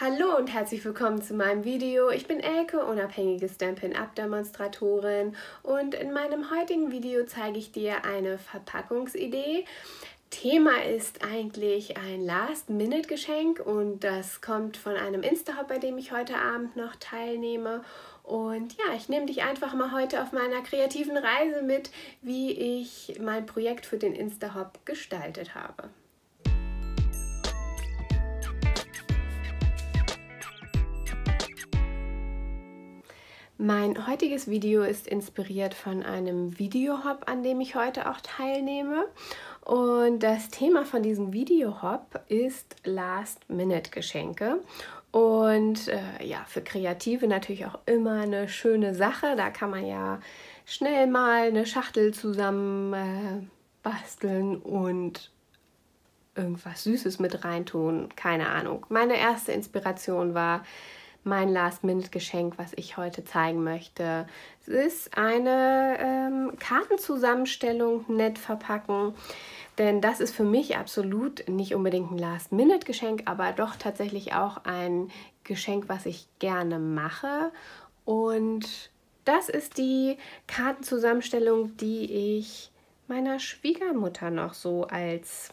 Hallo und herzlich willkommen zu meinem Video. Ich bin Elke, unabhängige Stampin'-Up-Demonstratorin und in meinem heutigen Video zeige ich dir eine Verpackungsidee. Thema ist eigentlich ein Last-Minute-Geschenk und das kommt von einem Insta-Hop, bei dem ich heute Abend noch teilnehme. Und ja, ich nehme dich einfach mal heute auf meiner kreativen Reise mit, wie ich mein Projekt für den Insta-Hop gestaltet habe. Mein heutiges Video ist inspiriert von einem Videohop, an dem ich heute auch teilnehme. Und das Thema von diesem Videohop ist Last-Minute-Geschenke. Und äh, ja, für Kreative natürlich auch immer eine schöne Sache. Da kann man ja schnell mal eine Schachtel zusammen äh, basteln und irgendwas Süßes mit reintun. Keine Ahnung. Meine erste Inspiration war mein Last-Minute-Geschenk, was ich heute zeigen möchte. Es ist eine ähm, Kartenzusammenstellung, nett verpacken. Denn das ist für mich absolut nicht unbedingt ein Last-Minute-Geschenk, aber doch tatsächlich auch ein Geschenk, was ich gerne mache. Und das ist die Kartenzusammenstellung, die ich meiner Schwiegermutter noch so als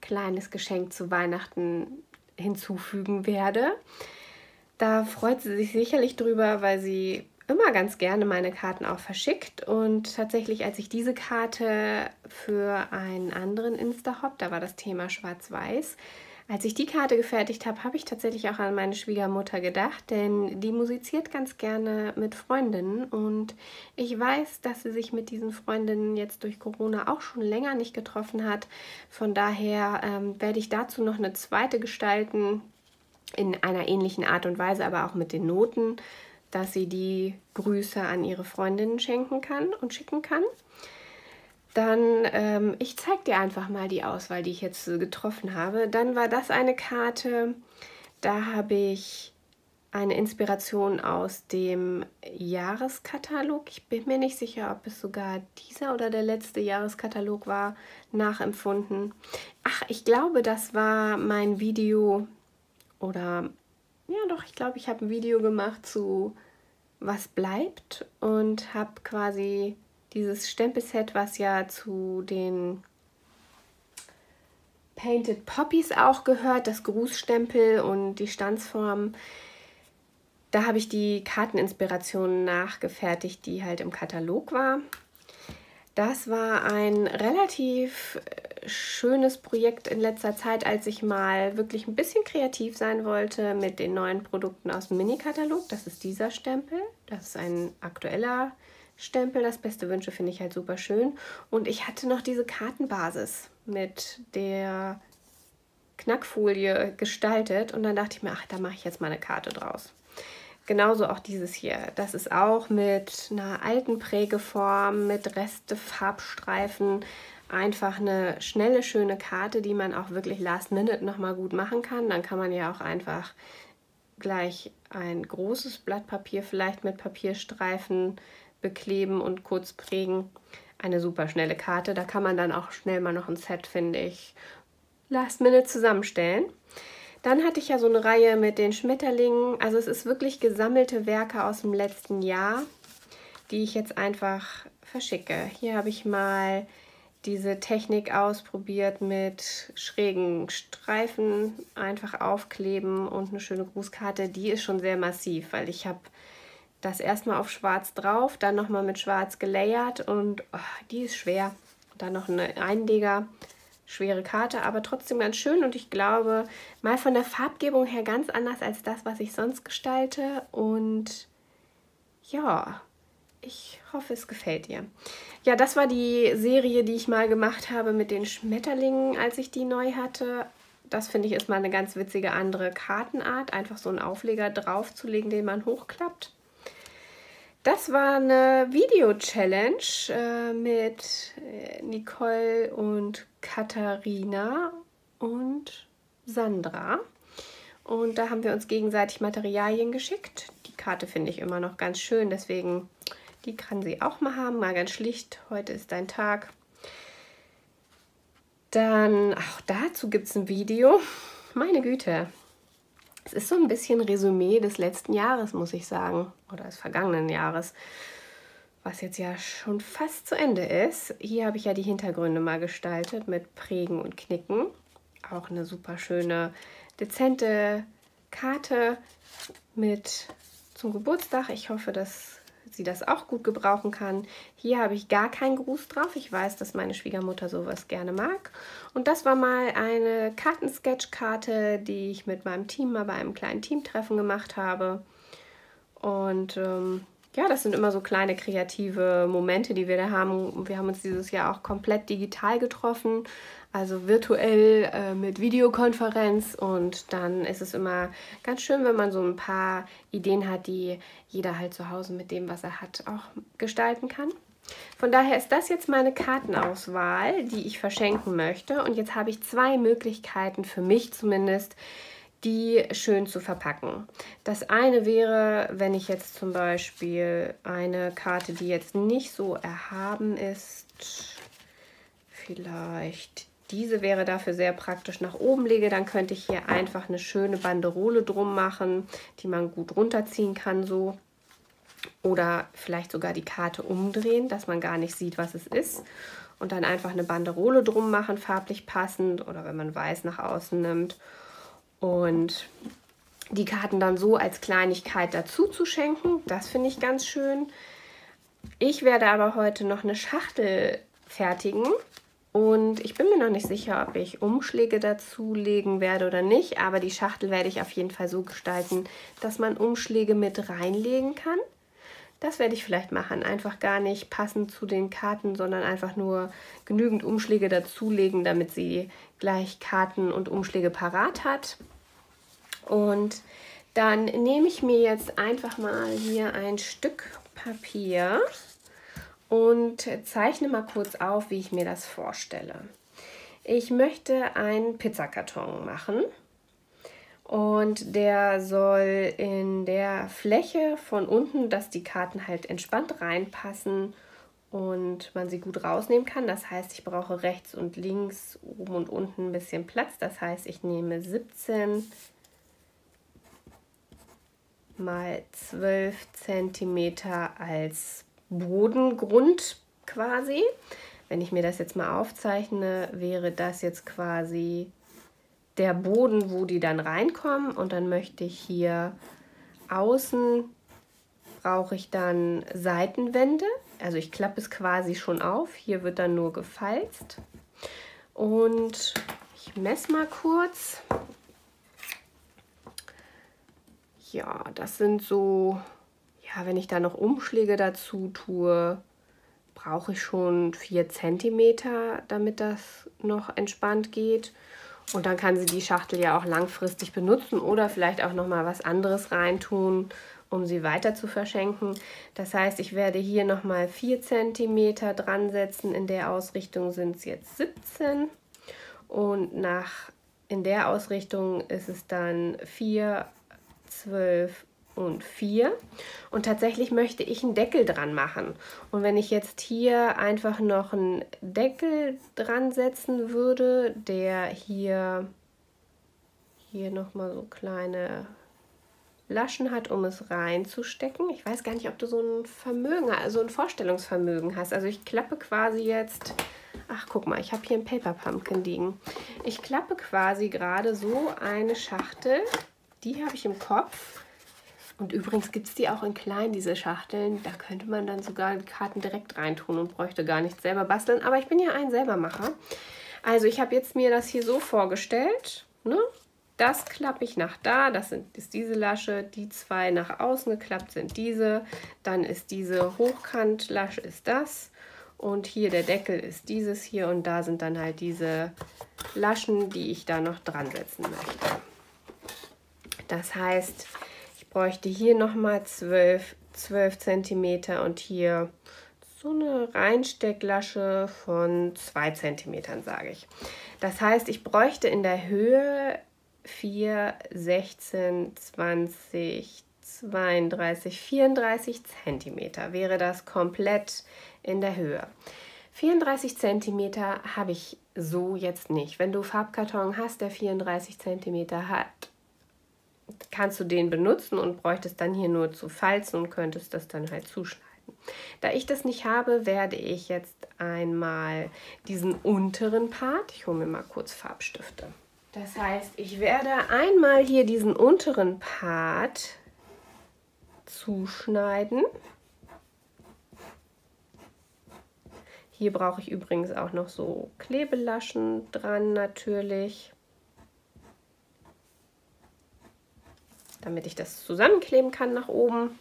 kleines Geschenk zu Weihnachten hinzufügen werde. Da freut sie sich sicherlich drüber, weil sie immer ganz gerne meine Karten auch verschickt. Und tatsächlich, als ich diese Karte für einen anderen Insta-Hop, da war das Thema Schwarz-Weiß, als ich die Karte gefertigt habe, habe ich tatsächlich auch an meine Schwiegermutter gedacht, denn die musiziert ganz gerne mit Freundinnen und ich weiß, dass sie sich mit diesen Freundinnen jetzt durch Corona auch schon länger nicht getroffen hat. Von daher ähm, werde ich dazu noch eine zweite gestalten, in einer ähnlichen Art und Weise, aber auch mit den Noten, dass sie die Grüße an ihre Freundinnen schenken kann und schicken kann. Dann, ähm, ich zeige dir einfach mal die Auswahl, die ich jetzt getroffen habe. Dann war das eine Karte, da habe ich eine Inspiration aus dem Jahreskatalog. Ich bin mir nicht sicher, ob es sogar dieser oder der letzte Jahreskatalog war, nachempfunden. Ach, ich glaube, das war mein Video oder ja doch, ich glaube, ich habe ein Video gemacht zu was bleibt und habe quasi dieses Stempelset, was ja zu den Painted Poppies auch gehört, das Grußstempel und die Stanzform. Da habe ich die Karteninspiration nachgefertigt, die halt im Katalog war. Das war ein relativ schönes Projekt in letzter Zeit, als ich mal wirklich ein bisschen kreativ sein wollte mit den neuen Produkten aus dem Mini-Katalog. Das ist dieser Stempel. Das ist ein aktueller Stempel. Das Beste Wünsche finde ich halt super schön. Und ich hatte noch diese Kartenbasis mit der Knackfolie gestaltet. Und dann dachte ich mir, ach, da mache ich jetzt mal eine Karte draus. Genauso auch dieses hier. Das ist auch mit einer alten Prägeform, mit Reste, Farbstreifen, einfach eine schnelle, schöne Karte, die man auch wirklich last minute nochmal gut machen kann. Dann kann man ja auch einfach gleich ein großes Blatt Papier vielleicht mit Papierstreifen bekleben und kurz prägen. Eine super schnelle Karte. Da kann man dann auch schnell mal noch ein Set, finde ich, last minute zusammenstellen. Dann hatte ich ja so eine Reihe mit den Schmetterlingen. Also es ist wirklich gesammelte Werke aus dem letzten Jahr, die ich jetzt einfach verschicke. Hier habe ich mal diese Technik ausprobiert mit schrägen Streifen, einfach aufkleben und eine schöne Grußkarte. Die ist schon sehr massiv, weil ich habe das erstmal auf schwarz drauf, dann nochmal mit schwarz gelayert und oh, die ist schwer. Dann noch eine Einleger, schwere Karte, aber trotzdem ganz schön und ich glaube mal von der Farbgebung her ganz anders als das, was ich sonst gestalte und ja, ich hoffe, es gefällt dir. Ja, das war die Serie, die ich mal gemacht habe mit den Schmetterlingen, als ich die neu hatte. Das finde ich ist mal eine ganz witzige andere Kartenart, einfach so einen Aufleger draufzulegen, den man hochklappt. Das war eine Video-Challenge äh, mit äh, Nicole und Katharina und Sandra. Und da haben wir uns gegenseitig Materialien geschickt. Die Karte finde ich immer noch ganz schön, deswegen die kann sie auch mal haben, mal ganz schlicht. Heute ist dein Tag. Dann, auch dazu gibt es ein Video. Meine Güte. Es ist so ein bisschen Resümee des letzten Jahres, muss ich sagen, oder des vergangenen Jahres, was jetzt ja schon fast zu Ende ist. Hier habe ich ja die Hintergründe mal gestaltet mit Prägen und Knicken. Auch eine super schöne, dezente Karte mit zum Geburtstag. Ich hoffe, dass sie das auch gut gebrauchen kann. Hier habe ich gar keinen Gruß drauf. Ich weiß, dass meine Schwiegermutter sowas gerne mag. Und das war mal eine Kartensketchkarte, die ich mit meinem Team mal bei einem kleinen Teamtreffen gemacht habe. Und ähm, ja, das sind immer so kleine kreative Momente, die wir da haben. Wir haben uns dieses Jahr auch komplett digital getroffen, also virtuell äh, mit Videokonferenz. Und dann ist es immer ganz schön, wenn man so ein paar Ideen hat, die jeder halt zu Hause mit dem, was er hat, auch gestalten kann. Von daher ist das jetzt meine Kartenauswahl, die ich verschenken möchte. Und jetzt habe ich zwei Möglichkeiten für mich zumindest, die schön zu verpacken. Das eine wäre, wenn ich jetzt zum Beispiel eine Karte, die jetzt nicht so erhaben ist, vielleicht diese wäre dafür sehr praktisch nach oben lege, dann könnte ich hier einfach eine schöne Banderole drum machen, die man gut runterziehen kann so. Oder vielleicht sogar die Karte umdrehen, dass man gar nicht sieht, was es ist. Und dann einfach eine Banderole drum machen, farblich passend. Oder wenn man weiß nach außen nimmt. Und die Karten dann so als Kleinigkeit dazu zu schenken, das finde ich ganz schön. Ich werde aber heute noch eine Schachtel fertigen und ich bin mir noch nicht sicher, ob ich Umschläge dazulegen werde oder nicht, aber die Schachtel werde ich auf jeden Fall so gestalten, dass man Umschläge mit reinlegen kann. Das werde ich vielleicht machen, einfach gar nicht passend zu den Karten, sondern einfach nur genügend Umschläge dazulegen, damit sie gleich Karten und Umschläge parat hat. Und dann nehme ich mir jetzt einfach mal hier ein Stück Papier und zeichne mal kurz auf, wie ich mir das vorstelle. Ich möchte einen Pizzakarton machen und der soll in der Fläche von unten, dass die Karten halt entspannt reinpassen und man sie gut rausnehmen kann. Das heißt, ich brauche rechts und links, oben und unten ein bisschen Platz. Das heißt, ich nehme 17 mal 12 cm als Bodengrund quasi. Wenn ich mir das jetzt mal aufzeichne, wäre das jetzt quasi der Boden, wo die dann reinkommen. Und dann möchte ich hier außen, brauche ich dann Seitenwände. Also ich klappe es quasi schon auf. Hier wird dann nur gefalzt. Und ich messe mal kurz. Ja, das sind so ja, wenn ich da noch Umschläge dazu tue, brauche ich schon 4 cm, damit das noch entspannt geht. Und dann kann sie die Schachtel ja auch langfristig benutzen oder vielleicht auch noch mal was anderes reintun, um sie weiter zu verschenken. Das heißt, ich werde hier noch mal 4 cm dran setzen. In der Ausrichtung sind es jetzt 17 und nach in der Ausrichtung ist es dann 4, 12 und 4. Und tatsächlich möchte ich einen Deckel dran machen. Und wenn ich jetzt hier einfach noch einen Deckel dran setzen würde, der hier, hier nochmal so kleine Laschen hat, um es reinzustecken. Ich weiß gar nicht, ob du so ein Vermögen, also ein Vorstellungsvermögen hast. Also ich klappe quasi jetzt, ach guck mal, ich habe hier ein Paper Pumpkin liegen. Ich klappe quasi gerade so eine Schachtel, die habe ich im Kopf und übrigens gibt es die auch in klein, diese Schachteln. Da könnte man dann sogar die Karten direkt reintun und bräuchte gar nichts selber basteln. Aber ich bin ja ein Selbermacher. Also ich habe jetzt mir das hier so vorgestellt. Ne? Das klappe ich nach da, das sind, ist diese Lasche, die zwei nach außen geklappt sind diese, dann ist diese Hochkantlasche ist das und hier der Deckel ist dieses hier und da sind dann halt diese Laschen, die ich da noch dran setzen möchte. Das heißt, bräuchte hier nochmal 12, 12 cm und hier so eine Reinstecklasche von 2 cm, sage ich. Das heißt, ich bräuchte in der Höhe 4, 16, 20, 32, 34 cm. Wäre das komplett in der Höhe. 34 cm habe ich so jetzt nicht. Wenn du Farbkarton hast, der 34 cm hat, kannst du den benutzen und bräuchtest dann hier nur zu falzen und könntest das dann halt zuschneiden. Da ich das nicht habe, werde ich jetzt einmal diesen unteren Part, ich hole mir mal kurz Farbstifte. Das heißt, ich werde einmal hier diesen unteren Part zuschneiden. Hier brauche ich übrigens auch noch so Klebelaschen dran natürlich. Damit ich das zusammenkleben kann nach oben.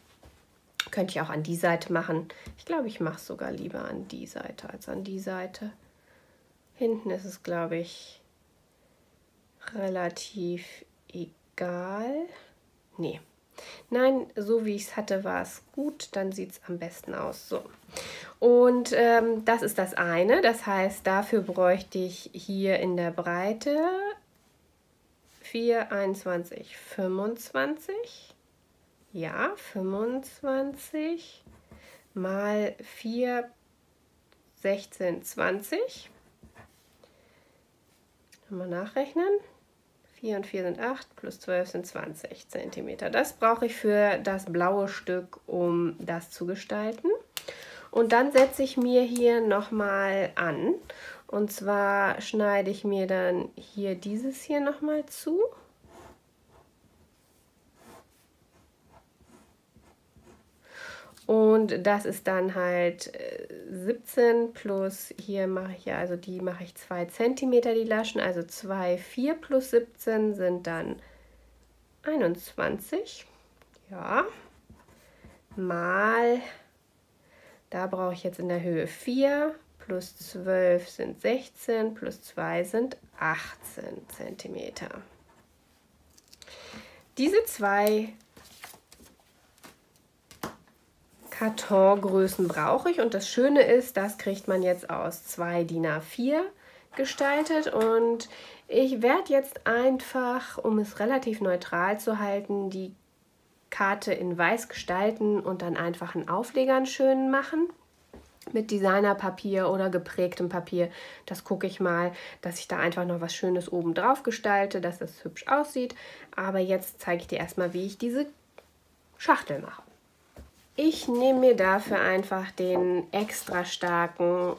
Könnte ich auch an die Seite machen. Ich glaube, ich mache es sogar lieber an die Seite als an die Seite. Hinten ist es, glaube ich, relativ egal. Nee. Nein, so wie ich es hatte, war es gut. Dann sieht es am besten aus. So. Und ähm, das ist das eine. Das heißt, dafür bräuchte ich hier in der Breite 4, 21, 25 ja, 25 mal 4, 16, 20. Mal nachrechnen. 4 und 4 sind 8, plus 12 sind 20 cm. Das brauche ich für das blaue Stück, um das zu gestalten. Und dann setze ich mir hier nochmal an. Und zwar schneide ich mir dann hier dieses hier nochmal zu. Und das ist dann halt 17 äh, plus, hier mache ich ja, also die mache ich 2 cm die Laschen, also 2, 4 plus 17 sind dann 21. Ja, mal, da brauche ich jetzt in der Höhe 4, plus 12 sind 16, plus 2 sind 18 cm. Diese zwei Kartongrößen brauche ich. Und das Schöne ist, das kriegt man jetzt aus zwei DIN A4 gestaltet. Und ich werde jetzt einfach, um es relativ neutral zu halten, die Karte in weiß gestalten und dann einfach einen Auflegern schön machen mit Designerpapier oder geprägtem Papier. Das gucke ich mal, dass ich da einfach noch was Schönes oben drauf gestalte, dass es hübsch aussieht. Aber jetzt zeige ich dir erstmal, wie ich diese Schachtel mache. Ich nehme mir dafür einfach den extra starken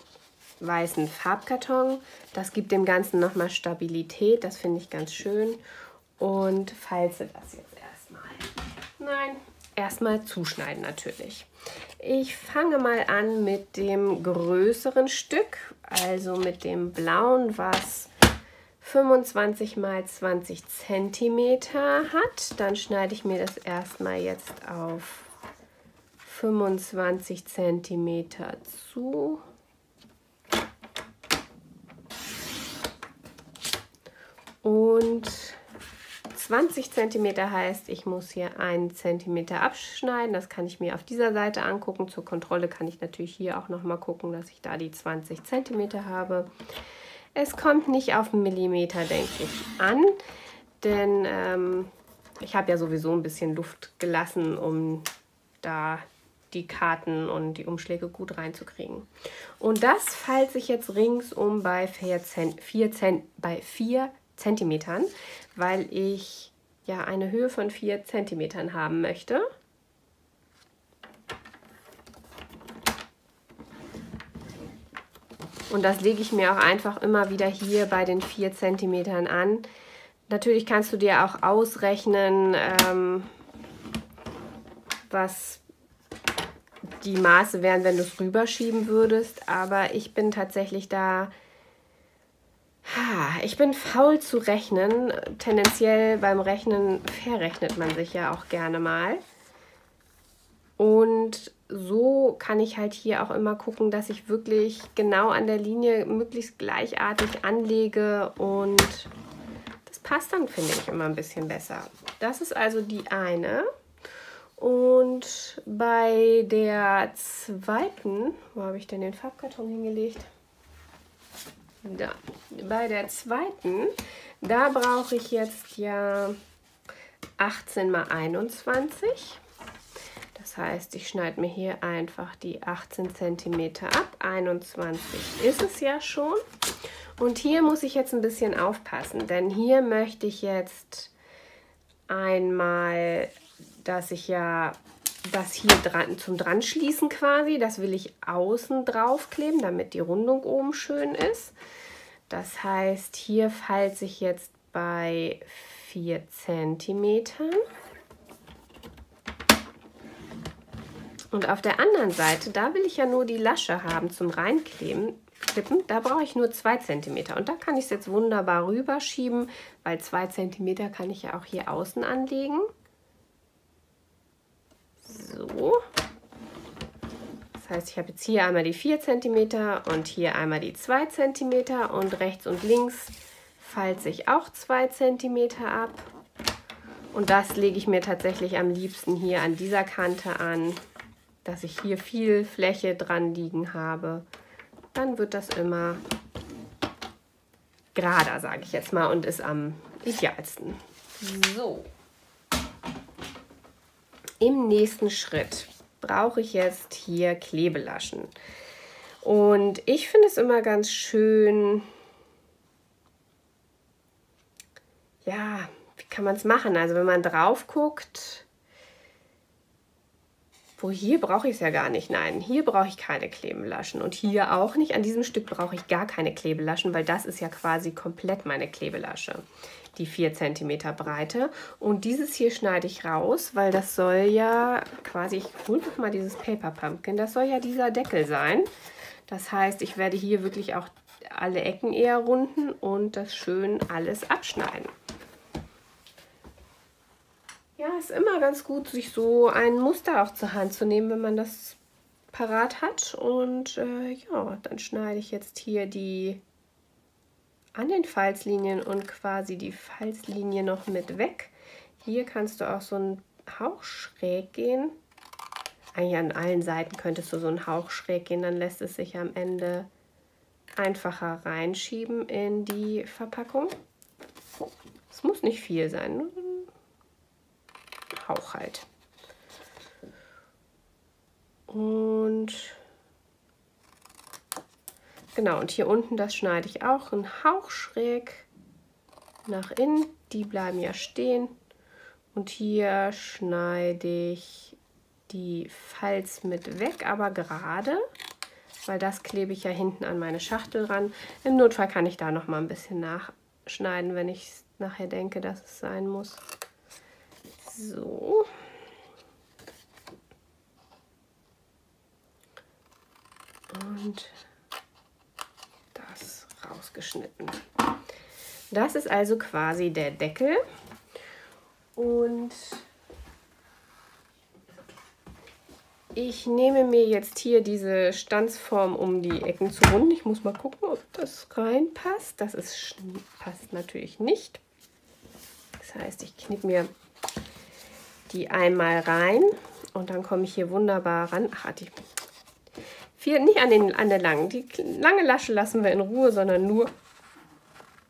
weißen Farbkarton. Das gibt dem Ganzen nochmal Stabilität. Das finde ich ganz schön. Und falze das jetzt erstmal. Nein, erstmal zuschneiden natürlich. Ich fange mal an mit dem größeren Stück, also mit dem blauen, was 25 mal 20 cm hat. Dann schneide ich mir das erstmal jetzt auf 25 cm zu. Und 20 cm heißt, ich muss hier einen Zentimeter abschneiden. Das kann ich mir auf dieser Seite angucken. Zur Kontrolle kann ich natürlich hier auch noch mal gucken, dass ich da die 20 cm habe. Es kommt nicht auf einen Millimeter, denke ich, an, denn ähm, ich habe ja sowieso ein bisschen Luft gelassen, um da die Karten und die Umschläge gut reinzukriegen. Und das falze ich jetzt ringsum bei 4, Cent, 4, Cent, bei 4 Zentimetern, weil ich ja eine Höhe von 4 Zentimetern haben möchte. Und das lege ich mir auch einfach immer wieder hier bei den 4 Zentimetern an. Natürlich kannst du dir auch ausrechnen, ähm, was die Maße wären, wenn du es rüberschieben würdest. Aber ich bin tatsächlich da... Ich bin faul zu rechnen. Tendenziell beim Rechnen verrechnet man sich ja auch gerne mal. Und so kann ich halt hier auch immer gucken, dass ich wirklich genau an der Linie möglichst gleichartig anlege und das passt dann, finde ich, immer ein bisschen besser. Das ist also die eine. Und bei der zweiten, wo habe ich denn den Farbkarton hingelegt? Da. Bei der zweiten, da brauche ich jetzt ja 18 mal 21. Das heißt, ich schneide mir hier einfach die 18 cm ab. 21 ist es ja schon. Und hier muss ich jetzt ein bisschen aufpassen, denn hier möchte ich jetzt einmal, dass ich ja das hier dran, zum dran schließen quasi, das will ich außen drauf kleben, damit die Rundung oben schön ist. Das heißt, hier falte ich jetzt bei 4 cm. Und auf der anderen Seite, da will ich ja nur die Lasche haben zum Reinkleben. Klippen, da brauche ich nur 2 cm. Und da kann ich es jetzt wunderbar rüberschieben, weil 2 cm kann ich ja auch hier außen anlegen. So. Das heißt, ich habe jetzt hier einmal die 4 cm und hier einmal die 2 cm und rechts und links falze ich auch 2 cm ab. Und das lege ich mir tatsächlich am liebsten hier an dieser Kante an, dass ich hier viel Fläche dran liegen habe. Dann wird das immer gerader, sage ich jetzt mal, und ist am idealsten. So. Im nächsten Schritt brauche ich jetzt hier Klebelaschen. Und ich finde es immer ganz schön, ja, wie kann man es machen? Also wenn man drauf guckt, wo hier brauche ich es ja gar nicht. Nein, hier brauche ich keine Klebelaschen und hier auch nicht. An diesem Stück brauche ich gar keine Klebelaschen, weil das ist ja quasi komplett meine Klebelasche die 4 cm Breite. Und dieses hier schneide ich raus, weil das soll ja quasi, ich hole mal dieses Paper Pumpkin, das soll ja dieser Deckel sein. Das heißt, ich werde hier wirklich auch alle Ecken eher runden und das schön alles abschneiden. Ja, ist immer ganz gut, sich so ein Muster auch zur Hand zu nehmen, wenn man das parat hat. Und äh, ja, dann schneide ich jetzt hier die an den Falzlinien und quasi die Falzlinie noch mit weg. Hier kannst du auch so einen Hauch schräg gehen. Eigentlich an allen Seiten könntest du so einen Hauch schräg gehen, dann lässt es sich am Ende einfacher reinschieben in die Verpackung. Es muss nicht viel sein, nur ein Hauch halt. Und Genau, und hier unten, das schneide ich auch einen Hauch schräg nach innen. Die bleiben ja stehen. Und hier schneide ich die Falz mit weg, aber gerade, weil das klebe ich ja hinten an meine Schachtel ran. Im Notfall kann ich da noch mal ein bisschen nachschneiden, wenn ich nachher denke, dass es sein muss. So. Und ausgeschnitten. Das ist also quasi der Deckel. Und ich nehme mir jetzt hier diese Stanzform, um die Ecken zu runden. Ich muss mal gucken, ob das reinpasst. Das ist, passt natürlich nicht. Das heißt, ich knippe mir die einmal rein und dann komme ich hier wunderbar ran. Ach, die viel, nicht an, den, an der langen. Die lange Lasche lassen wir in Ruhe, sondern nur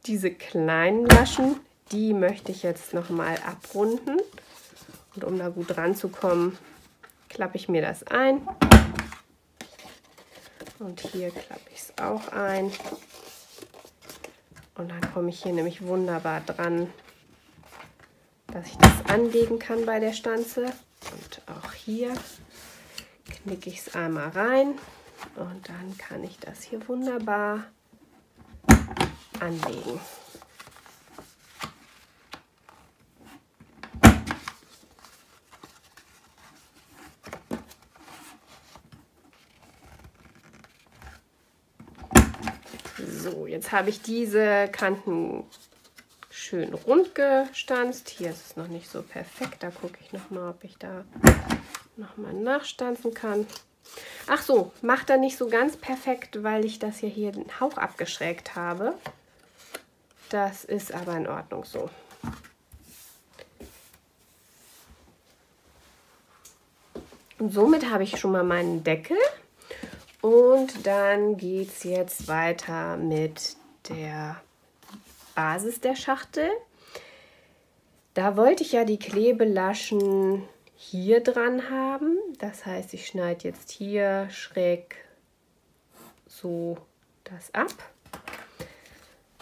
diese kleinen Laschen. Die möchte ich jetzt nochmal abrunden. Und um da gut ranzukommen, klappe ich mir das ein. Und hier klappe ich es auch ein. Und dann komme ich hier nämlich wunderbar dran, dass ich das anlegen kann bei der Stanze. Und auch hier knicke ich es einmal rein. Und dann kann ich das hier wunderbar anlegen. So, jetzt habe ich diese Kanten schön rund gestanzt. Hier ist es noch nicht so perfekt. Da gucke ich noch mal, ob ich da noch mal nachstanzen kann. Ach so, macht er nicht so ganz perfekt, weil ich das ja hier den Hauch abgeschrägt habe. Das ist aber in Ordnung so. Und somit habe ich schon mal meinen Deckel. Und dann geht es jetzt weiter mit der Basis der Schachtel. Da wollte ich ja die Klebelaschen hier dran haben. Das heißt, ich schneide jetzt hier schräg so das ab.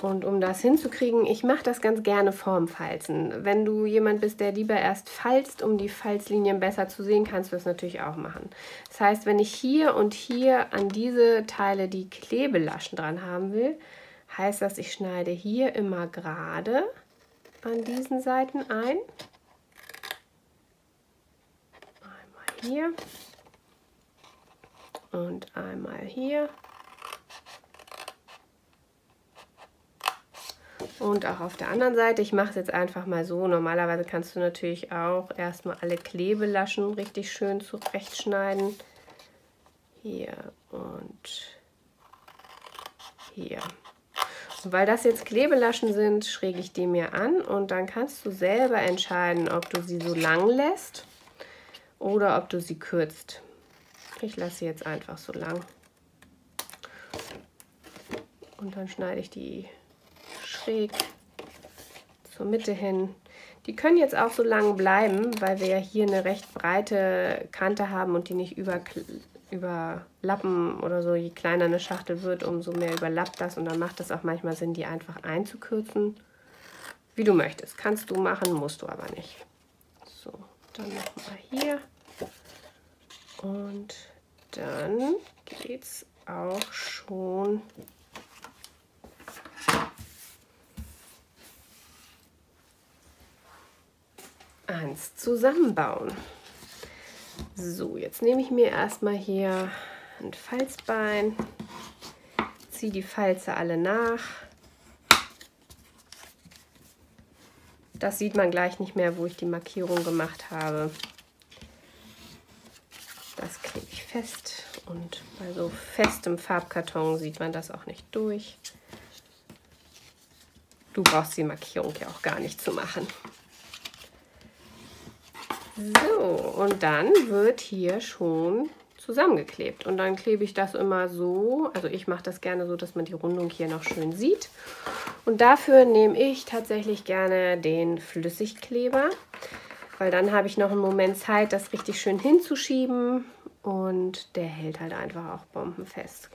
Und um das hinzukriegen, ich mache das ganz gerne vorm Falzen. Wenn du jemand bist, der lieber erst falzt, um die Falzlinien besser zu sehen, kannst du das natürlich auch machen. Das heißt, wenn ich hier und hier an diese Teile die Klebelaschen dran haben will, heißt das, ich schneide hier immer gerade an diesen Seiten ein. Einmal hier und einmal hier. Und auch auf der anderen Seite, ich mache es jetzt einfach mal so. Normalerweise kannst du natürlich auch erstmal alle Klebelaschen richtig schön zurechtschneiden. Hier und hier. Und weil das jetzt Klebelaschen sind, schräge ich die mir an und dann kannst du selber entscheiden, ob du sie so lang lässt oder ob du sie kürzt. Ich lasse sie jetzt einfach so lang. Und dann schneide ich die schräg zur Mitte hin. Die können jetzt auch so lang bleiben, weil wir ja hier eine recht breite Kante haben und die nicht über, überlappen oder so. Je kleiner eine Schachtel wird, umso mehr überlappt das und dann macht es auch manchmal Sinn, die einfach einzukürzen. Wie du möchtest. Kannst du machen, musst du aber nicht. Dann nochmal hier. Und dann geht es auch schon ans Zusammenbauen. So, jetzt nehme ich mir erstmal hier ein Falzbein, ziehe die Falze alle nach. Das sieht man gleich nicht mehr, wo ich die Markierung gemacht habe. Das klebe ich fest und bei so festem Farbkarton sieht man das auch nicht durch. Du brauchst die Markierung ja auch gar nicht zu machen. So, und dann wird hier schon zusammengeklebt. Und dann klebe ich das immer so, also ich mache das gerne so, dass man die Rundung hier noch schön sieht. Und dafür nehme ich tatsächlich gerne den Flüssigkleber, weil dann habe ich noch einen Moment Zeit, das richtig schön hinzuschieben und der hält halt einfach auch bombenfest.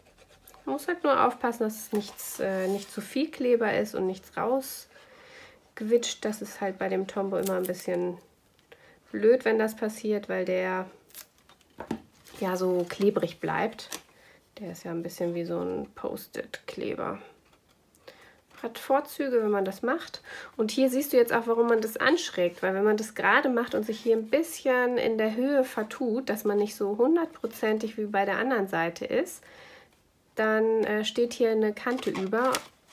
Man muss halt nur aufpassen, dass es nichts, äh, nicht zu viel Kleber ist und nichts rausgewitscht. Das ist halt bei dem Tombo immer ein bisschen blöd, wenn das passiert, weil der ja so klebrig bleibt. Der ist ja ein bisschen wie so ein Post-it-Kleber. Hat Vorzüge, wenn man das macht. Und hier siehst du jetzt auch, warum man das anschrägt. Weil wenn man das gerade macht und sich hier ein bisschen in der Höhe vertut, dass man nicht so hundertprozentig wie bei der anderen Seite ist, dann äh, steht hier eine Kante über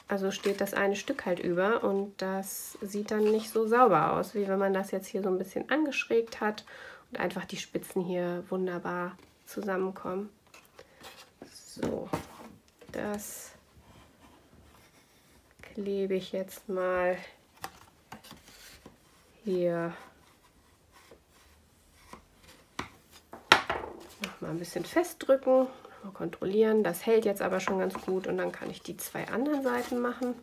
also steht das eine Stück halt über und das sieht dann nicht so sauber aus, wie wenn man das jetzt hier so ein bisschen angeschrägt hat und einfach die Spitzen hier wunderbar zusammenkommen. So, das klebe ich jetzt mal hier noch mal ein bisschen festdrücken Mal kontrollieren. Das hält jetzt aber schon ganz gut und dann kann ich die zwei anderen Seiten machen.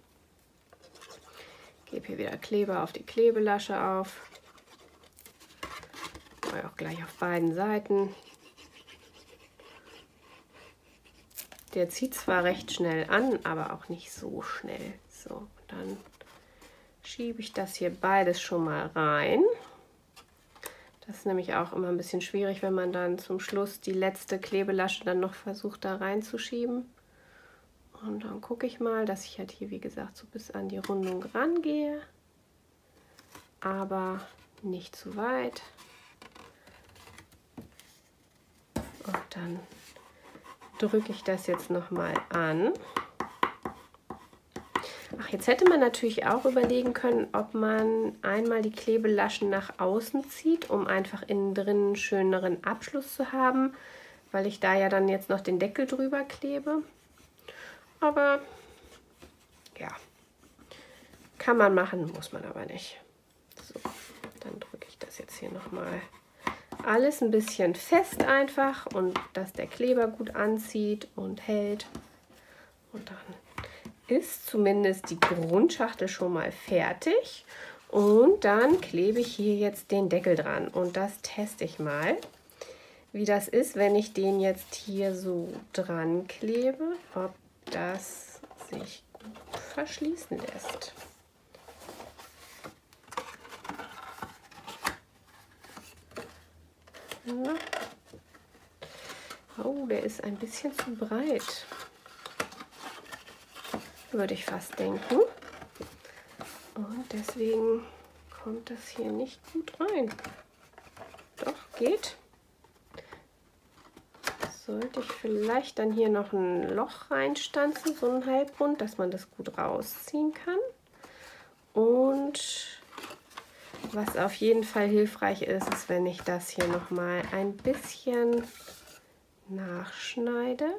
Gebe hier wieder Kleber auf die Klebelasche auf. Auch gleich auf beiden Seiten. Der zieht zwar recht schnell an, aber auch nicht so schnell. So, dann schiebe ich das hier beides schon mal rein. Das ist nämlich auch immer ein bisschen schwierig, wenn man dann zum Schluss die letzte Klebelasche dann noch versucht da reinzuschieben. Und dann gucke ich mal, dass ich halt hier, wie gesagt, so bis an die Rundung rangehe. Aber nicht zu weit. Und dann drücke ich das jetzt nochmal an. Jetzt hätte man natürlich auch überlegen können, ob man einmal die Klebelaschen nach außen zieht, um einfach innen drin einen schöneren Abschluss zu haben, weil ich da ja dann jetzt noch den Deckel drüber klebe. Aber ja, kann man machen, muss man aber nicht. So, dann drücke ich das jetzt hier nochmal alles ein bisschen fest einfach und dass der Kleber gut anzieht und hält. Und dann ist zumindest die Grundschachtel schon mal fertig. Und dann klebe ich hier jetzt den Deckel dran. Und das teste ich mal, wie das ist, wenn ich den jetzt hier so dran klebe, ob das sich verschließen lässt. Oh, der ist ein bisschen zu breit. Würde ich fast denken. Und deswegen kommt das hier nicht gut rein. Doch, geht. Sollte ich vielleicht dann hier noch ein Loch reinstanzen, so ein Halbrund, dass man das gut rausziehen kann. Und was auf jeden Fall hilfreich ist, ist, wenn ich das hier noch mal ein bisschen nachschneide.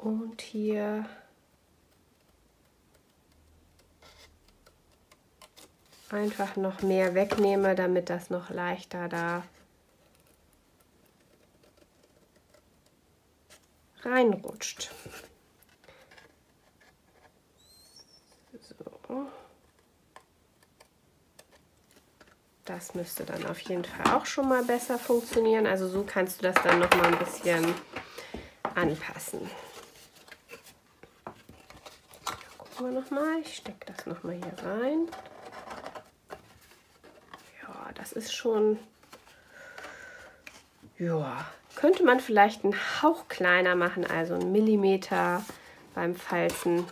Und hier einfach noch mehr wegnehme, damit das noch leichter da reinrutscht. So. Das müsste dann auf jeden Fall auch schon mal besser funktionieren. Also so kannst du das dann noch mal ein bisschen anpassen. Gucken wir noch mal. Ich stecke das noch mal hier rein. Ja, das ist schon... Ja, könnte man vielleicht einen Hauch kleiner machen, also einen Millimeter beim Falzen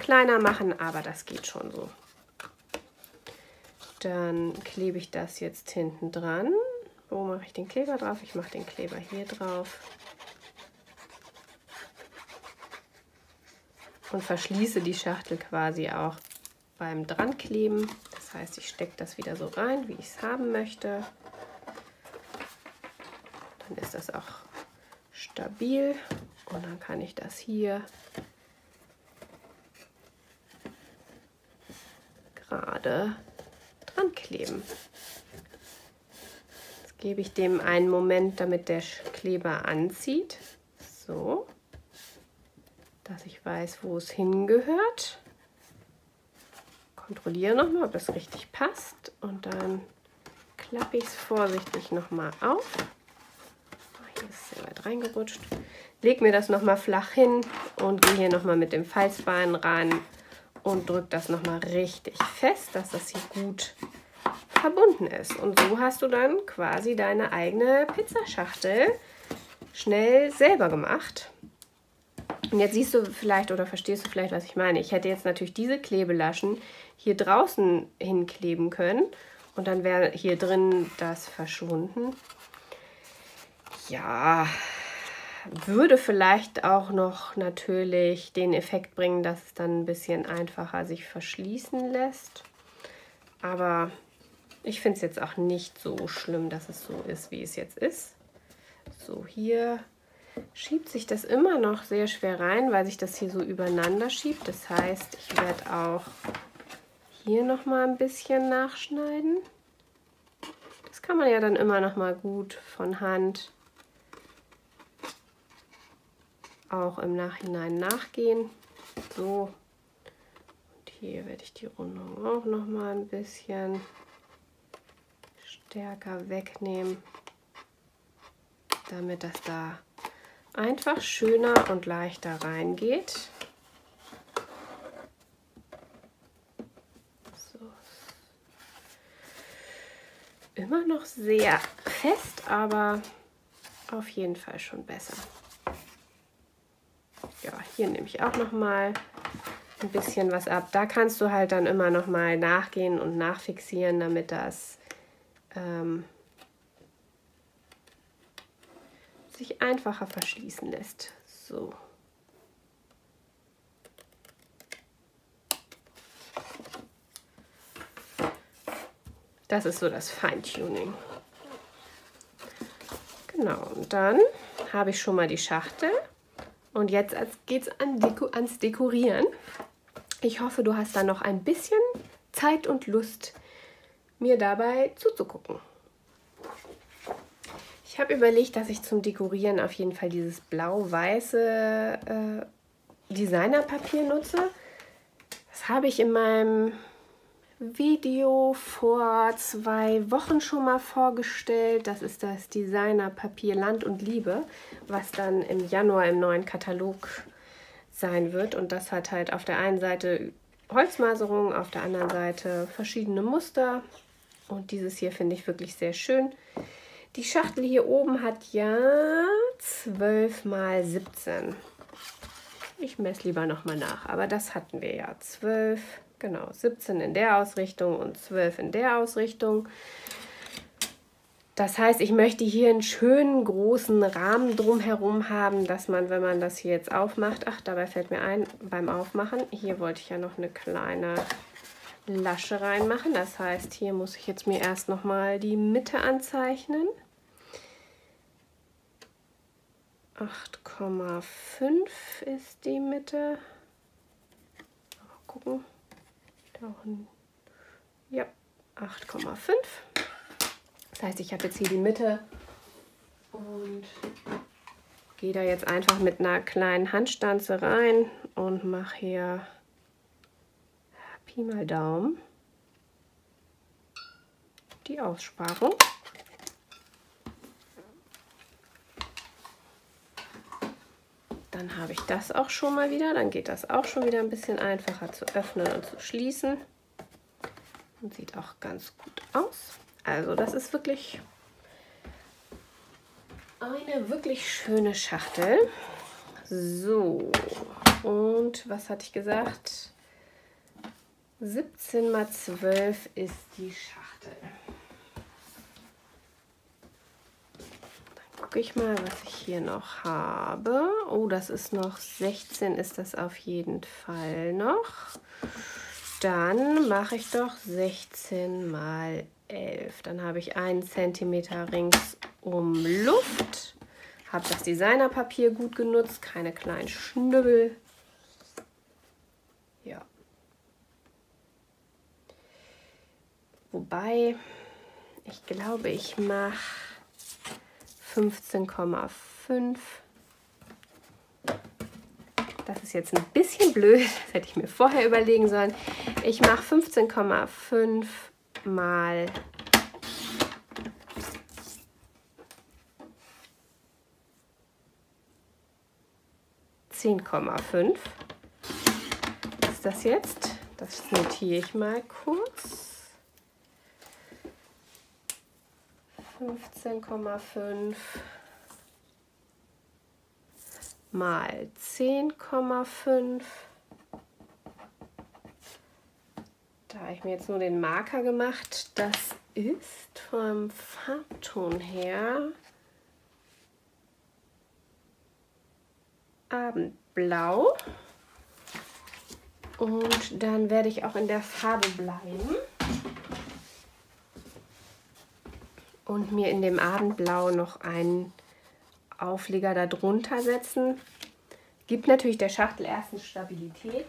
kleiner machen, aber das geht schon so. Dann klebe ich das jetzt hinten dran. Wo mache ich den Kleber drauf? Ich mache den Kleber hier drauf. Und verschließe die Schachtel quasi auch beim Drankleben. Das heißt, ich stecke das wieder so rein, wie ich es haben möchte. Dann ist das auch stabil und dann kann ich das hier gerade dran kleben. Jetzt gebe ich dem einen Moment, damit der Kleber anzieht. So, dass ich weiß, wo es hingehört. Kontrolliere nochmal, ob das richtig passt und dann klappe ich es vorsichtig nochmal auf. Ah, hier ist sehr weit reingerutscht. Leg mir das nochmal flach hin und gehe hier nochmal mit dem Falzbein ran und drück das nochmal richtig fest, dass das hier gut verbunden ist. Und so hast du dann quasi deine eigene Pizzaschachtel schnell selber gemacht. Und jetzt siehst du vielleicht oder verstehst du vielleicht, was ich meine. Ich hätte jetzt natürlich diese Klebelaschen hier draußen hinkleben können und dann wäre hier drin das verschwunden. Ja, würde vielleicht auch noch natürlich den Effekt bringen, dass es dann ein bisschen einfacher sich verschließen lässt. Aber ich finde es jetzt auch nicht so schlimm, dass es so ist, wie es jetzt ist. So, hier schiebt sich das immer noch sehr schwer rein, weil sich das hier so übereinander schiebt. Das heißt, ich werde auch hier noch mal ein bisschen nachschneiden. Das kann man ja dann immer noch mal gut von Hand auch im Nachhinein nachgehen. So. Und hier werde ich die Rundung auch noch mal ein bisschen stärker wegnehmen, damit das da einfach schöner und leichter reingeht. So. Immer noch sehr fest, aber auf jeden Fall schon besser ja, hier nehme ich auch noch mal ein bisschen was ab. Da kannst du halt dann immer noch mal nachgehen und nachfixieren, damit das ähm, sich einfacher verschließen lässt. So. Das ist so das Feintuning. Genau, und dann habe ich schon mal die Schachtel. Und jetzt geht es an Deko ans Dekorieren. Ich hoffe, du hast da noch ein bisschen Zeit und Lust, mir dabei zuzugucken. Ich habe überlegt, dass ich zum Dekorieren auf jeden Fall dieses blau-weiße äh, Designerpapier nutze. Das habe ich in meinem Video vor zwei Wochen schon mal vorgestellt. Das ist das Designerpapier Land und Liebe, was dann im Januar im neuen Katalog sein wird. Und das hat halt auf der einen Seite Holzmaserung, auf der anderen Seite verschiedene Muster. Und dieses hier finde ich wirklich sehr schön. Die Schachtel hier oben hat ja 12 mal 17. Ich messe lieber nochmal nach, aber das hatten wir ja. 12, genau, 17 in der Ausrichtung und 12 in der Ausrichtung. Das heißt, ich möchte hier einen schönen großen Rahmen drumherum haben, dass man, wenn man das hier jetzt aufmacht, ach, dabei fällt mir ein, beim Aufmachen, hier wollte ich ja noch eine kleine Lasche reinmachen. Das heißt, hier muss ich jetzt mir erst nochmal die Mitte anzeichnen. 8,5 ist die Mitte. Mal gucken. Ja, 8,5. Das heißt, ich habe jetzt hier die Mitte und gehe da jetzt einfach mit einer kleinen Handstanze rein und mache hier Pi mal Daumen die Aussparung. Dann habe ich das auch schon mal wieder. Dann geht das auch schon wieder ein bisschen einfacher zu öffnen und zu schließen. Und sieht auch ganz gut aus. Also das ist wirklich eine wirklich schöne Schachtel. So, und was hatte ich gesagt? 17 mal 12 ist die Schachtel. Gucke ich mal, was ich hier noch habe. Oh, das ist noch 16, ist das auf jeden Fall noch. Dann mache ich doch 16 mal 11. Dann habe ich einen Zentimeter rings um Luft. Habe das Designerpapier gut genutzt, keine kleinen Schnübbel. Ja. Wobei, ich glaube, ich mache 15,5. Das ist jetzt ein bisschen blöd, das hätte ich mir vorher überlegen sollen. Ich mache 15,5 mal zehn Komma fünf. Was ist das jetzt? Das notiere ich mal kurz. 15,5 mal 10,5 Da habe ich mir jetzt nur den Marker gemacht. Das ist vom Farbton her Abendblau. Und dann werde ich auch in der Farbe bleiben. Und mir in dem Abendblau noch einen Aufleger darunter setzen. Gibt natürlich der Schachtel erstens Stabilität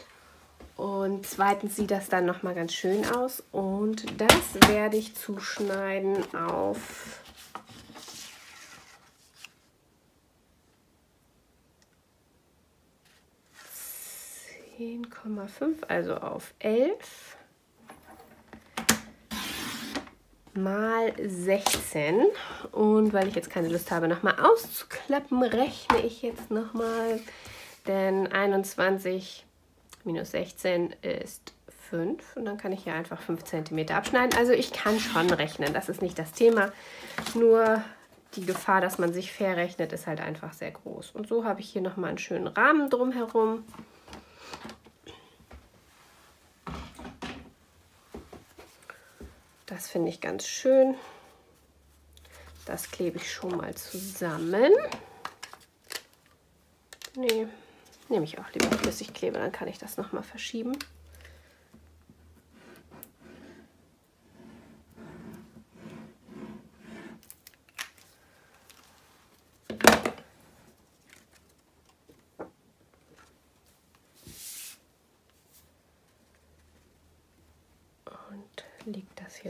und zweitens sieht das dann nochmal ganz schön aus. Und das werde ich zuschneiden auf zehn Komma fünf, also auf elf mal 16 und weil ich jetzt keine Lust habe nochmal auszuklappen, rechne ich jetzt nochmal, denn 21 minus 16 ist 5 und dann kann ich hier einfach 5 cm abschneiden. Also ich kann schon rechnen, das ist nicht das Thema. Nur die Gefahr, dass man sich verrechnet, ist halt einfach sehr groß. Und so habe ich hier nochmal einen schönen Rahmen drumherum. Das finde ich ganz schön. Das klebe ich schon mal zusammen. Nee, Nehme ich auch lieber Flüssigkleber, dann kann ich das nochmal verschieben.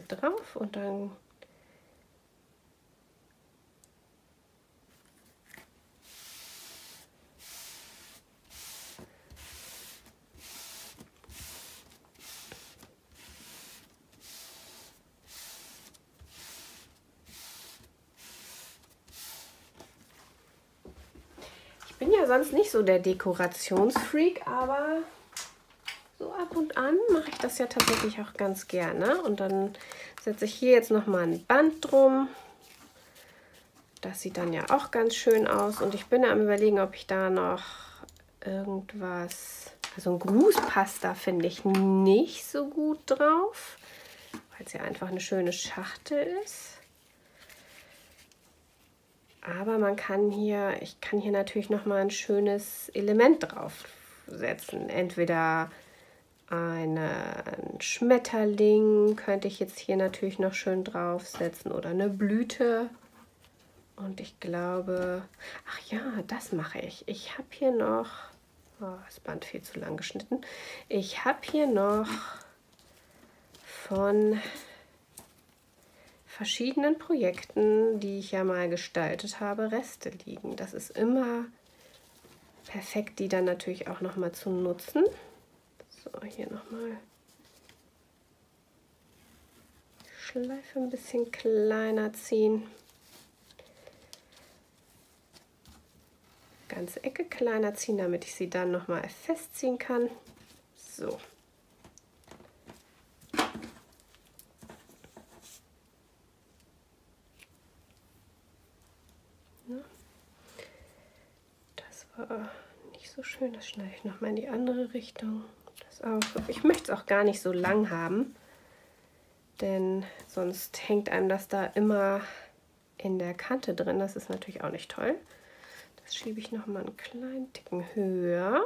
drauf und dann Ich bin ja sonst nicht so der Dekorationsfreak, aber ab und an mache ich das ja tatsächlich auch ganz gerne. Und dann setze ich hier jetzt nochmal ein Band drum. Das sieht dann ja auch ganz schön aus. Und ich bin am überlegen, ob ich da noch irgendwas... Also ein Grußpasta finde ich nicht so gut drauf, weil es ja einfach eine schöne Schachtel ist. Aber man kann hier, ich kann hier natürlich noch mal ein schönes Element draufsetzen. Entweder einen Schmetterling könnte ich jetzt hier natürlich noch schön draufsetzen oder eine Blüte. Und ich glaube, ach ja, das mache ich. Ich habe hier noch, oh, das Band viel zu lang geschnitten. Ich habe hier noch von verschiedenen Projekten, die ich ja mal gestaltet habe, Reste liegen. Das ist immer perfekt, die dann natürlich auch noch mal zu nutzen. So, hier nochmal Schleife ein bisschen kleiner ziehen. Ganze Ecke kleiner ziehen, damit ich sie dann nochmal festziehen kann. So. nicht so schön. Das schneide ich noch mal in die andere Richtung. Das auch. Ich möchte es auch gar nicht so lang haben, denn sonst hängt einem das da immer in der Kante drin. Das ist natürlich auch nicht toll. Das schiebe ich noch mal einen kleinen Ticken höher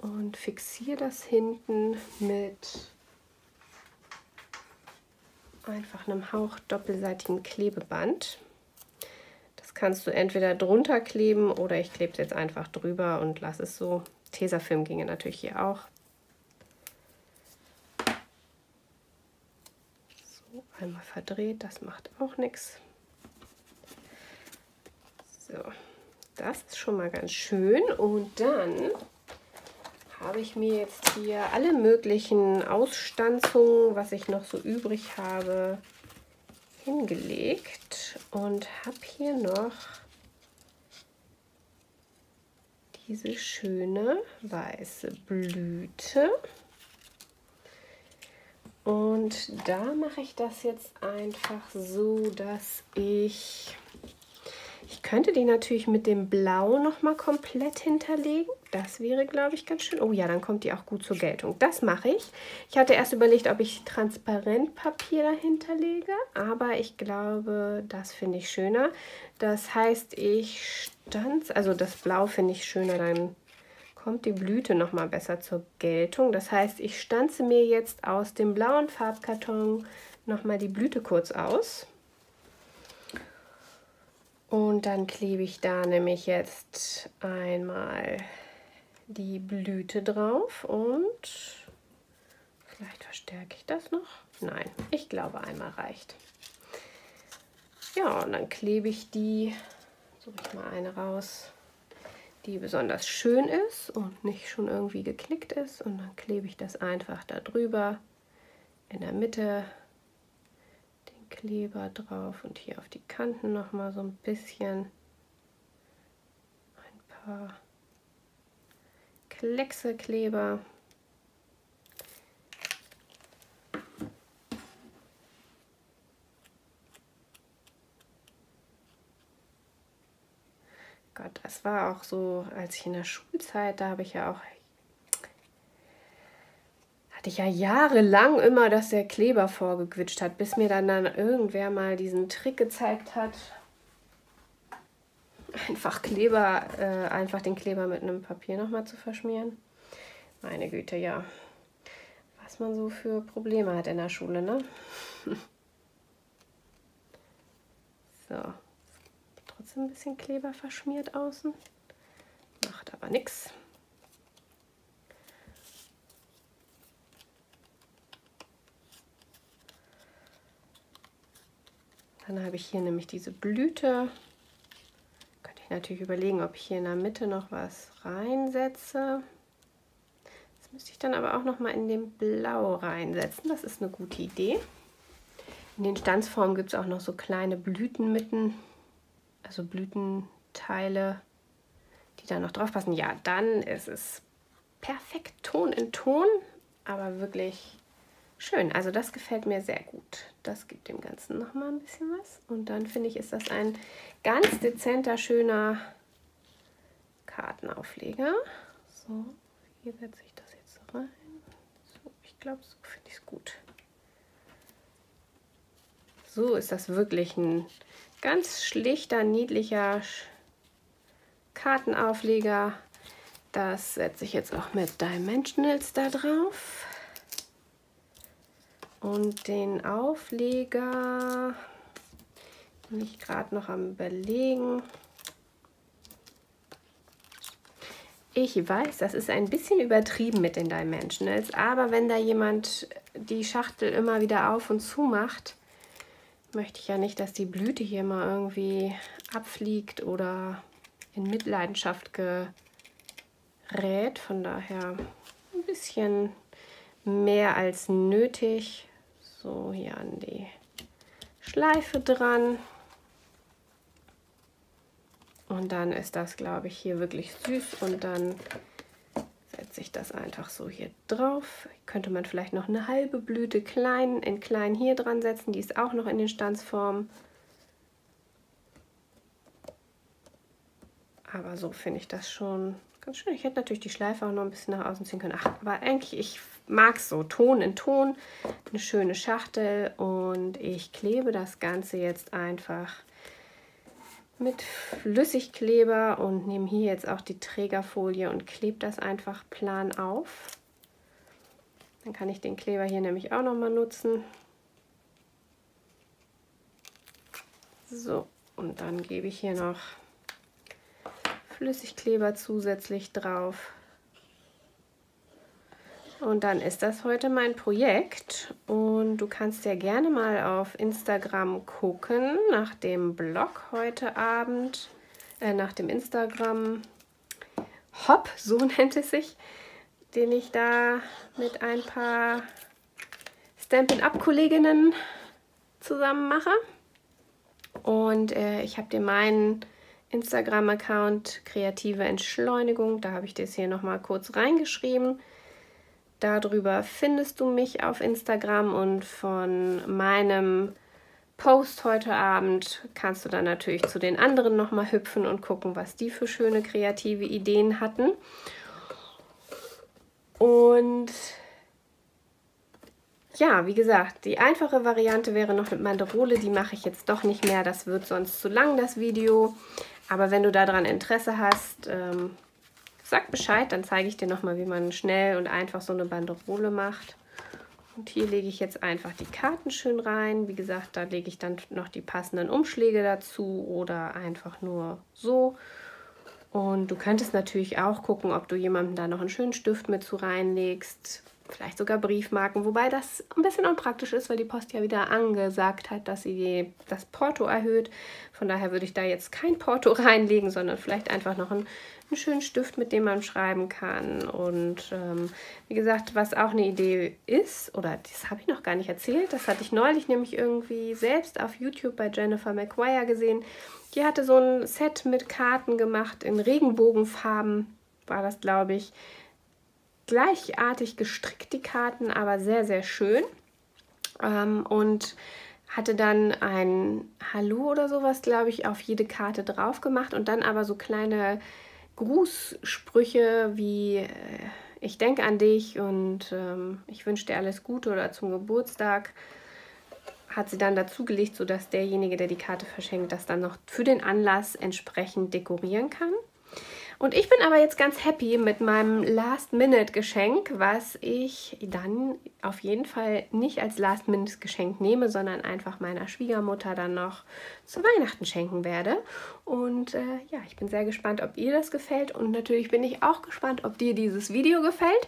und fixiere das hinten mit einfach einem Hauch doppelseitigen Klebeband kannst du entweder drunter kleben oder ich klebe es jetzt einfach drüber und lasse es so. Tesafilm ginge natürlich hier auch. So, einmal verdreht, das macht auch nichts. So, das ist schon mal ganz schön. Und dann habe ich mir jetzt hier alle möglichen Ausstanzungen, was ich noch so übrig habe, hingelegt und habe hier noch diese schöne weiße Blüte. Und da mache ich das jetzt einfach so, dass ich ich könnte die natürlich mit dem Blau noch mal komplett hinterlegen. Das wäre, glaube ich, ganz schön. Oh ja, dann kommt die auch gut zur Geltung. Das mache ich. Ich hatte erst überlegt, ob ich Transparentpapier dahinter lege, aber ich glaube, das finde ich schöner. Das heißt, ich stanz, also das Blau finde ich schöner, dann kommt die Blüte noch mal besser zur Geltung. Das heißt, ich stanze mir jetzt aus dem blauen Farbkarton noch mal die Blüte kurz aus. Und dann klebe ich da nämlich jetzt einmal die Blüte drauf und vielleicht verstärke ich das noch. Nein, ich glaube einmal reicht. Ja, und dann klebe ich die, suche ich mal eine raus, die besonders schön ist und nicht schon irgendwie geknickt ist. Und dann klebe ich das einfach da drüber in der Mitte Kleber drauf und hier auf die Kanten noch mal so ein bisschen ein paar Klecksekleber. Gott, das war auch so, als ich in der Schulzeit, da habe ich ja auch hatte ich ja jahrelang immer, dass der Kleber vorgequitscht hat, bis mir dann, dann irgendwer mal diesen Trick gezeigt hat. Einfach Kleber, äh, einfach den Kleber mit einem Papier nochmal zu verschmieren. Meine Güte, ja. Was man so für Probleme hat in der Schule, ne? so. Trotzdem ein bisschen Kleber verschmiert außen. Macht aber nichts. Dann habe ich hier nämlich diese Blüte. Könnte ich natürlich überlegen, ob ich hier in der Mitte noch was reinsetze. Das müsste ich dann aber auch noch mal in dem Blau reinsetzen. Das ist eine gute Idee. In den Stanzformen gibt es auch noch so kleine Blütenmitten, also Blütenteile. die da noch drauf passen. Ja, dann ist es perfekt Ton in Ton, aber wirklich schön. Also das gefällt mir sehr gut. Das gibt dem Ganzen noch mal ein bisschen was. Und dann finde ich, ist das ein ganz dezenter, schöner Kartenaufleger. So, hier setze ich das jetzt rein. So, ich glaube, so finde ich es gut. So ist das wirklich ein ganz schlichter, niedlicher Kartenaufleger. Das setze ich jetzt auch mit Dimensionals da drauf. Und den Aufleger bin ich gerade noch am überlegen. Ich weiß, das ist ein bisschen übertrieben mit den Dimensionals, aber wenn da jemand die Schachtel immer wieder auf und zu macht, möchte ich ja nicht, dass die Blüte hier mal irgendwie abfliegt oder in Mitleidenschaft gerät. Von daher ein bisschen mehr als nötig. So, hier an die Schleife dran. Und dann ist das, glaube ich, hier wirklich süß. Und dann setze ich das einfach so hier drauf. Könnte man vielleicht noch eine halbe Blüte klein in klein hier dran setzen. Die ist auch noch in den Stanzformen. Aber so finde ich das schon ganz schön. Ich hätte natürlich die Schleife auch noch ein bisschen nach außen ziehen können. Ach, aber eigentlich, ich mag so. Ton in Ton, eine schöne Schachtel. Und ich klebe das Ganze jetzt einfach mit Flüssigkleber und nehme hier jetzt auch die Trägerfolie und klebe das einfach plan auf. Dann kann ich den Kleber hier nämlich auch noch mal nutzen. So, und dann gebe ich hier noch Flüssigkleber zusätzlich drauf. Und dann ist das heute mein Projekt und du kannst ja gerne mal auf Instagram gucken nach dem Blog heute Abend, äh, nach dem Instagram Hop, so nennt es sich, den ich da mit ein paar Stampin' Up Kolleginnen zusammen mache. Und äh, ich habe dir meinen Instagram-Account Kreative Entschleunigung, da habe ich das hier nochmal kurz reingeschrieben. Darüber findest du mich auf Instagram und von meinem Post heute Abend kannst du dann natürlich zu den anderen nochmal hüpfen und gucken, was die für schöne kreative Ideen hatten. Und ja, wie gesagt, die einfache Variante wäre noch mit Manderole. Die mache ich jetzt doch nicht mehr. Das wird sonst zu lang, das Video. Aber wenn du daran Interesse hast, ähm, Sag Bescheid, dann zeige ich dir nochmal, wie man schnell und einfach so eine Banderole macht. Und hier lege ich jetzt einfach die Karten schön rein. Wie gesagt, da lege ich dann noch die passenden Umschläge dazu oder einfach nur so. Und du könntest natürlich auch gucken, ob du jemandem da noch einen schönen Stift mit zu reinlegst vielleicht sogar Briefmarken, wobei das ein bisschen unpraktisch ist, weil die Post ja wieder angesagt hat, dass sie das Porto erhöht. Von daher würde ich da jetzt kein Porto reinlegen, sondern vielleicht einfach noch einen, einen schönen Stift, mit dem man schreiben kann. Und ähm, wie gesagt, was auch eine Idee ist, oder das habe ich noch gar nicht erzählt, das hatte ich neulich nämlich irgendwie selbst auf YouTube bei Jennifer McGuire gesehen. Die hatte so ein Set mit Karten gemacht in Regenbogenfarben, war das, glaube ich gleichartig gestrickt, die Karten, aber sehr, sehr schön. Ähm, und hatte dann ein Hallo oder sowas, glaube ich, auf jede Karte drauf gemacht und dann aber so kleine Grußsprüche wie äh, ich denke an dich und ähm, ich wünsche dir alles Gute oder zum Geburtstag hat sie dann dazugelegt, sodass derjenige, der die Karte verschenkt, das dann noch für den Anlass entsprechend dekorieren kann. Und ich bin aber jetzt ganz happy mit meinem Last-Minute-Geschenk, was ich dann auf jeden Fall nicht als Last-Minute-Geschenk nehme, sondern einfach meiner Schwiegermutter dann noch zu Weihnachten schenken werde. Und äh, ja, ich bin sehr gespannt, ob ihr das gefällt. Und natürlich bin ich auch gespannt, ob dir dieses Video gefällt.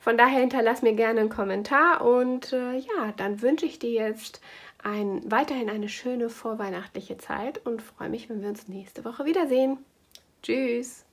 Von daher hinterlass mir gerne einen Kommentar. Und äh, ja, dann wünsche ich dir jetzt ein, weiterhin eine schöne vorweihnachtliche Zeit und freue mich, wenn wir uns nächste Woche wiedersehen. Tschüss!